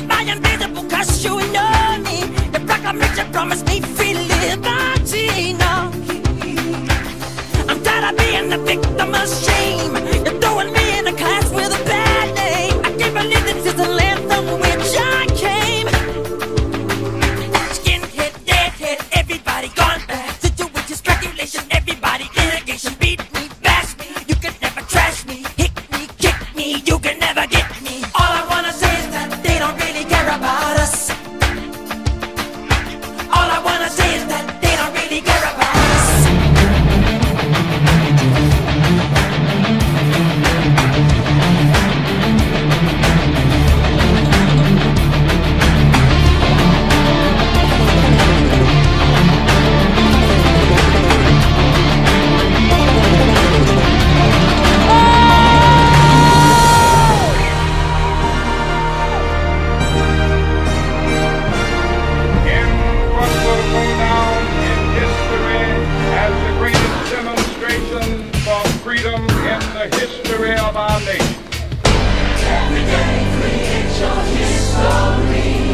Am I invisible cause you know me? The proclamation like promised me free liberty, no I'm tired of being the victim of shame history of our nation. Every day creates your history.